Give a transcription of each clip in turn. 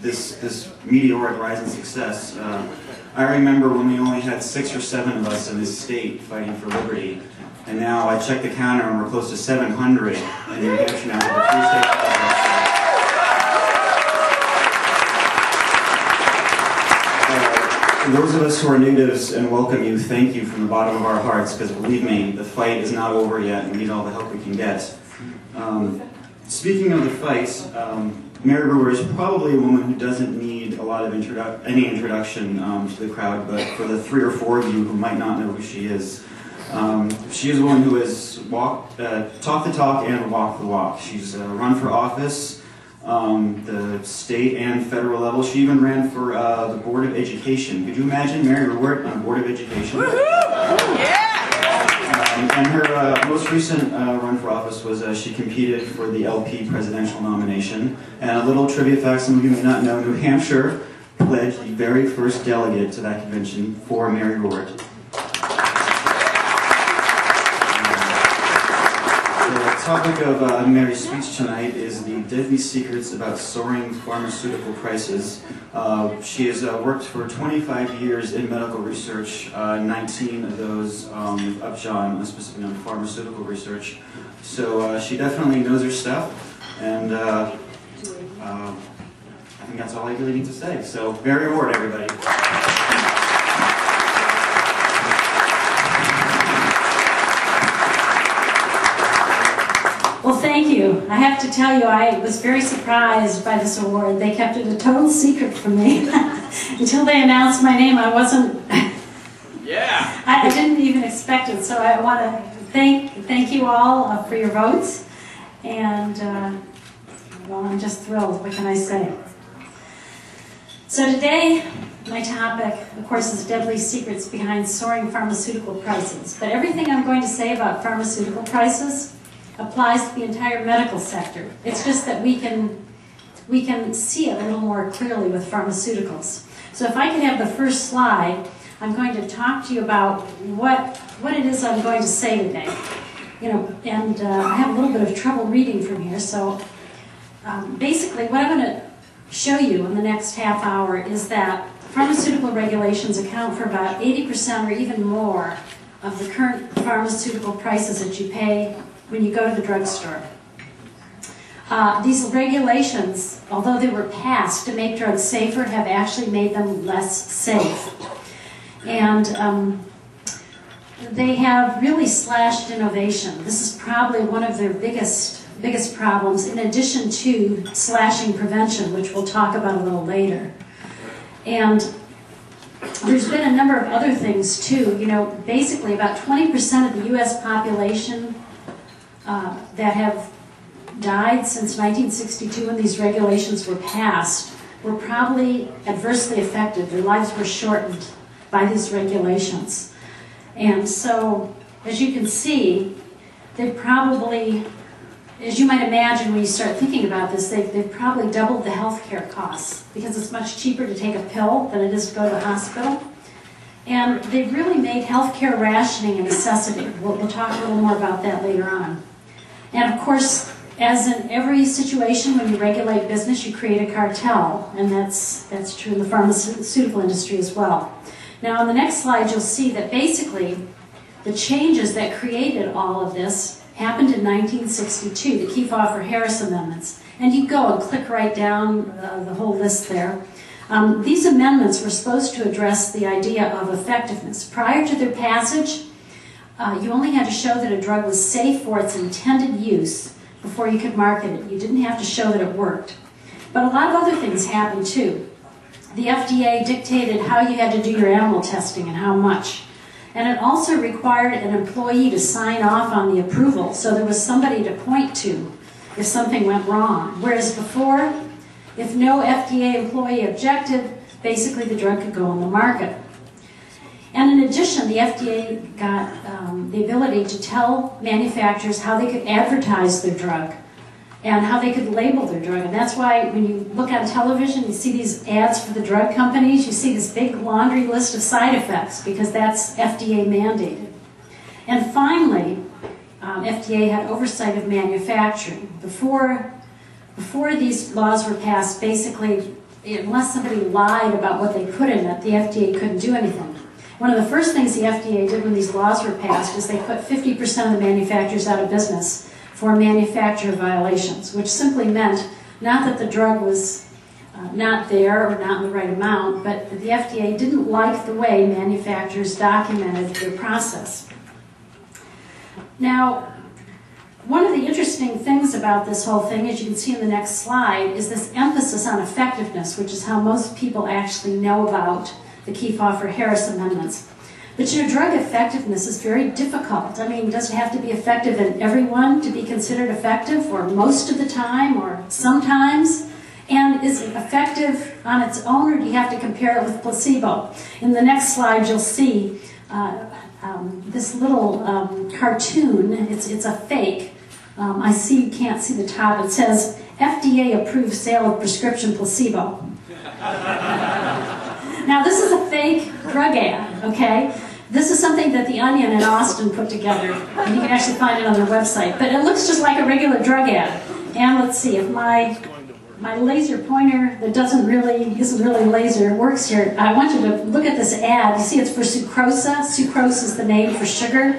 this this meteoric rise in success. Uh, I remember when we only had six or seven of us in this state fighting for liberty, and now I check the counter and we're close to 700 in New Hampshire now. with the three-state Uh, Those of us who are natives and welcome you, thank you from the bottom of our hearts, because believe me, the fight is not over yet, and we need all the help we can get. Um, speaking of the fight, um, Mary Ruwart is probably a woman who doesn't need a lot of any introduction um, to the crowd, but for the three or four of you who might not know who she is, um, she is a woman who has uh, talked the talk and walked the walk. She's uh, run for office, um, the state and federal level. She even ran for uh, the Board of Education. Could you imagine Mary Ruwart on Board of Education? And her uh, most recent uh, run for office was uh, she competed for the LP presidential nomination. And a little trivia fact some of you may not know New Hampshire pledged the very first delegate to that convention for Mary Ruwart. The topic of uh, Mary's speech tonight is the deadly secrets about soaring pharmaceutical prices. Uh, she has uh, worked for 25 years in medical research, uh, 19 of those um, with Upjohn, specifically on pharmaceutical research. So uh, she definitely knows her stuff, and uh, uh, I think that's all I really need to say. So, Mary Ruwart, everybody. Well, thank you. I have to tell you, I was very surprised by this award. They kept it a total secret from me until they announced my name. I wasn't. Yeah. I, I didn't even expect it. So I want to thank thank you all uh, for your votes, and uh, well, I'm just thrilled. What can I say? So today, my topic, of course, is deadly secrets behind soaring pharmaceutical prices. But everything I'm going to say about pharmaceutical prices applies to the entire medical sector. It's just that we can we can see it a little more clearly with pharmaceuticals. So if I can have the first slide, I'm going to talk to you about what what it is I'm going to say today. You know, and uh, I have a little bit of trouble reading from here, so um, basically what I'm going to show you in the next half hour is that pharmaceutical regulations account for about 80% or even more of the current pharmaceutical prices that you pay when you go to the drugstore. Uh, these regulations, although they were passed to make drugs safer, have actually made them less safe. And um, they have really slashed innovation. This is probably one of their biggest biggest problems, in addition to slashing prevention, which we'll talk about a little later. And there's been a number of other things too. You know, basically about 20% of the U.S. population uh, that have died since 1962 when these regulations were passed were probably adversely affected. Their lives were shortened by these regulations. And so, as you can see, they probably, as you might imagine when you start thinking about this, they've, they've probably doubled the healthcare costs because it's much cheaper to take a pill than it is to go to the hospital. And they've really made healthcare rationing a necessity. We'll, we'll talk a little more about that later on. And of course, as in every situation when you regulate business, you create a cartel, and that's, that's true in the pharmaceutical industry as well. Now, on the next slide, you'll see that basically the changes that created all of this happened in 1962, the Kefauver-Harris amendments. And you go and click right down uh, the whole list there. Um, these amendments were supposed to address the idea of effectiveness. Prior to their passage, uh, you only had to show that a drug was safe for its intended use before you could market it. You didn't have to show that it worked. But a lot of other things happened too. The FDA dictated how you had to do your animal testing and how much. And it also required an employee to sign off on the approval, so there was somebody to point to if something went wrong. Whereas before, if no FDA employee objected, basically the drug could go on the market. And in addition, the FDA got um, the ability to tell manufacturers how they could advertise their drug and how they could label their drug. And that's why when you look on television, you see these ads for the drug companies, you see this big laundry list of side effects because that's FDA mandated. And finally, um, FDA had oversight of manufacturing. Before, before these laws were passed, basically unless somebody lied about what they put in it, the FDA couldn't do anything. One of the first things the FDA did when these laws were passed is they put 50% of the manufacturers out of business for manufacturer violations, which simply meant not that the drug was uh, not there or not in the right amount, but the FDA didn't like the way manufacturers documented their process. Now, one of the interesting things about this whole thing, as you can see in the next slide, is this emphasis on effectiveness, which is how most people actually know about the Kefauver-Harris amendments. But your drug effectiveness is very difficult. I mean, does it have to be effective in everyone to be considered effective, or most of the time, or sometimes? And is it effective on its own, or do you have to compare it with placebo? In the next slide, you'll see uh, um, this little um, cartoon. It's, it's a fake. Um, I see you can't see the top. It says FDA approved sale of prescription placebo. now, this is a fake drug ad, okay? This is something that The Onion in Austin put together, and you can actually find it on their website. But it looks just like a regular drug ad. And let's see if my my laser pointer that doesn't really isn't really laser works here. I want you to look at this ad. You see, it's for sucrosa. Sucrose is the name for sugar.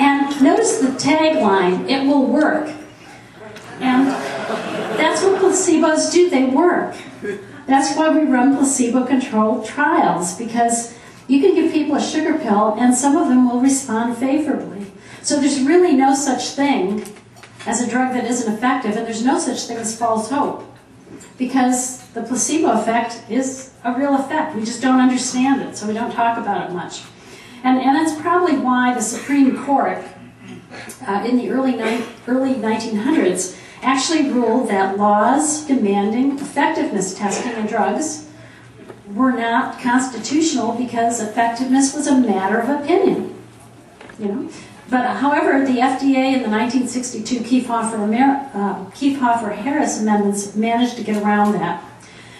And notice the tagline: "It will work." And that's what placebos do. They work. That's why we run placebo-controlled trials because you can give people a sugar pill and some of them will respond favorably. So there's really no such thing as a drug that isn't effective, and there's no such thing as false hope. Because the placebo effect is a real effect. We just don't understand it, so we don't talk about it much. And, and that's probably why the Supreme Court uh, in the early, early 1900s actually ruled that laws demanding effectiveness testing in drugs were not constitutional because effectiveness was a matter of opinion. You know, but however, the FDA in the 1962 Kefauver-Harris uh, amendments managed to get around that.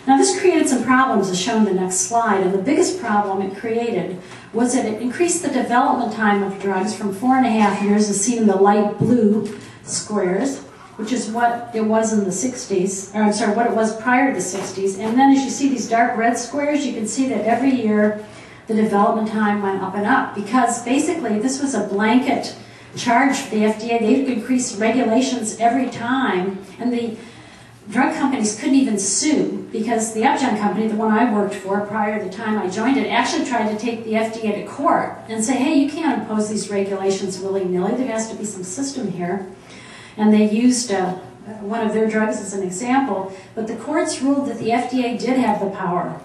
Now this created some problems as shown in the next slide, and the biggest problem it created was that it increased the development time of drugs from four and a half years, as seen in the light blue squares, which is what it was in the 60s, or I'm sorry, what it was prior to the 60s. And then as you see these dark red squares, you can see that every year the development time went up and up because basically this was a blanket charge for the FDA. They increased regulations every time, and the drug companies couldn't even sue because the Upjohn company, the one I worked for prior to the time I joined it, actually tried to take the FDA to court and say, hey, you can't impose these regulations willy-nilly. There has to be some system here. And they used uh, one of their drugs as an example, but the courts ruled that the FDA did have the power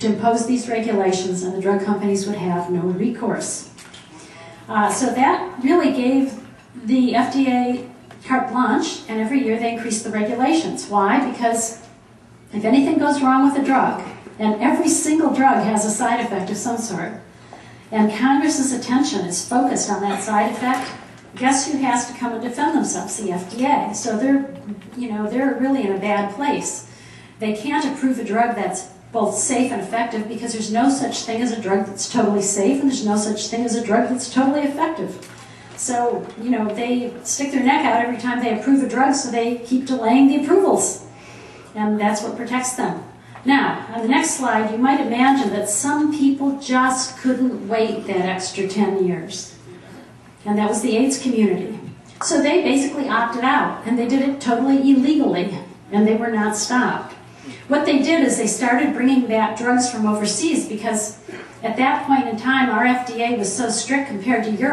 to impose these regulations and the drug companies would have no recourse. Uh, so that really gave the FDA carte blanche, and every year they increase the regulations. Why? Because if anything goes wrong with a drug, and every single drug has a side effect of some sort, and Congress's attention is focused on that side effect, guess who has to come and defend themselves? The FDA. So they're, you know, they're really in a bad place. They can't approve a drug that's both safe and effective because there's no such thing as a drug that's totally safe and there's no such thing as a drug that's totally effective. So, you know, they stick their neck out every time they approve a drug so they keep delaying the approvals. And that's what protects them. Now, on the next slide, you might imagine that some people just couldn't wait that extra 10 years. And that was the AIDS community. So they basically opted out, and they did it totally illegally, and they were not stopped. What they did is they started bringing back drugs from overseas because at that point in time, our FDA was so strict compared to Europe.